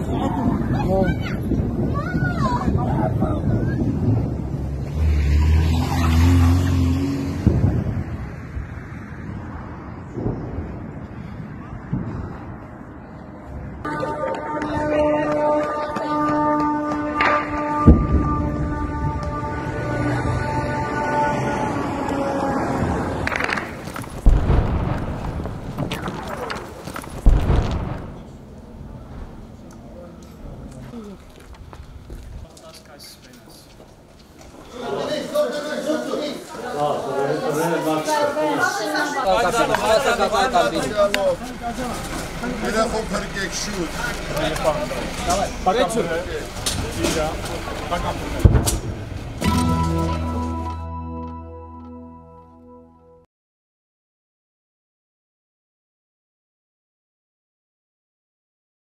もう Telefon perché shoot. Давай. Пока.